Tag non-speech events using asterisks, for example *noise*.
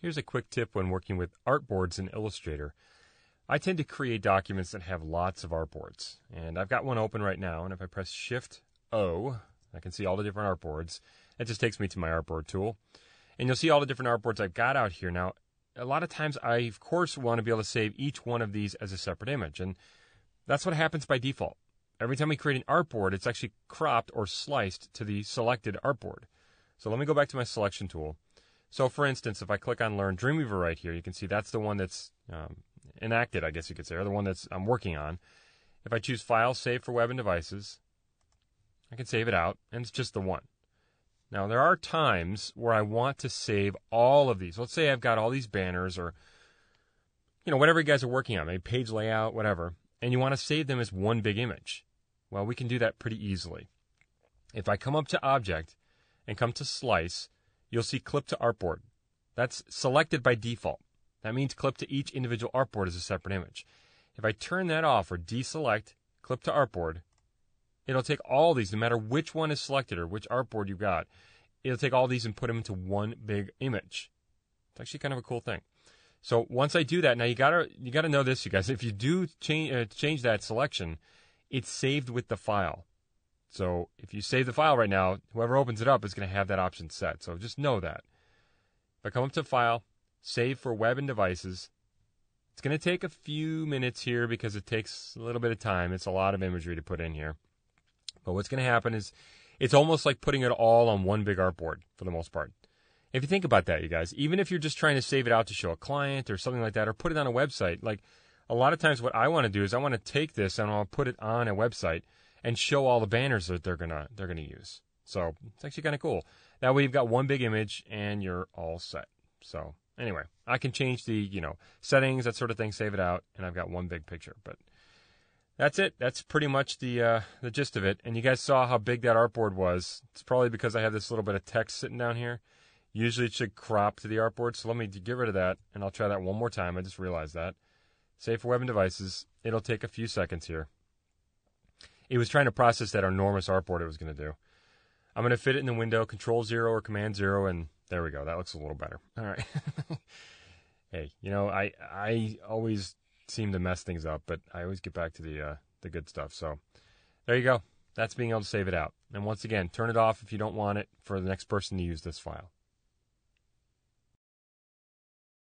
Here's a quick tip when working with artboards in Illustrator. I tend to create documents that have lots of artboards, and I've got one open right now, and if I press Shift O, I can see all the different artboards. It just takes me to my artboard tool, and you'll see all the different artboards I've got out here. Now, a lot of times I, of course, want to be able to save each one of these as a separate image, and that's what happens by default. Every time we create an artboard, it's actually cropped or sliced to the selected artboard. So let me go back to my selection tool. So, for instance, if I click on Learn Dreamweaver right here, you can see that's the one that's um, enacted, I guess you could say, or the one that's I'm working on. If I choose File, Save for Web and Devices, I can save it out, and it's just the one. Now, there are times where I want to save all of these. Let's say I've got all these banners or, you know, whatever you guys are working on, maybe page layout, whatever, and you want to save them as one big image. Well, we can do that pretty easily. If I come up to Object and come to Slice, you'll see clip to artboard. That's selected by default. That means clip to each individual artboard as a separate image. If I turn that off or deselect clip to artboard, it'll take all these, no matter which one is selected or which artboard you've got, it'll take all these and put them into one big image. It's actually kind of a cool thing. So once I do that, now you gotta you gotta know this, you guys. If you do change uh, change that selection, it's saved with the file. So if you save the file right now, whoever opens it up is going to have that option set. So just know that. If I come up to File, Save for Web and Devices, it's going to take a few minutes here because it takes a little bit of time. It's a lot of imagery to put in here. But what's going to happen is it's almost like putting it all on one big artboard for the most part. If you think about that, you guys, even if you're just trying to save it out to show a client or something like that, or put it on a website, like a lot of times what I want to do is I want to take this and I'll put it on a website and show all the banners that they're gonna they're gonna use. So it's actually kind of cool. That way you've got one big image and you're all set. So anyway, I can change the you know settings that sort of thing, save it out, and I've got one big picture. But that's it. That's pretty much the uh, the gist of it. And you guys saw how big that artboard was. It's probably because I have this little bit of text sitting down here. Usually it should crop to the artboard, so let me get rid of that, and I'll try that one more time. I just realized that. Save for web and devices. It'll take a few seconds here. It was trying to process that enormous artboard it was going to do. I'm going to fit it in the window, Control Zero or Command Zero, and there we go. That looks a little better. All right. *laughs* hey, you know, I I always seem to mess things up, but I always get back to the uh, the good stuff. So there you go. That's being able to save it out. And once again, turn it off if you don't want it for the next person to use this file.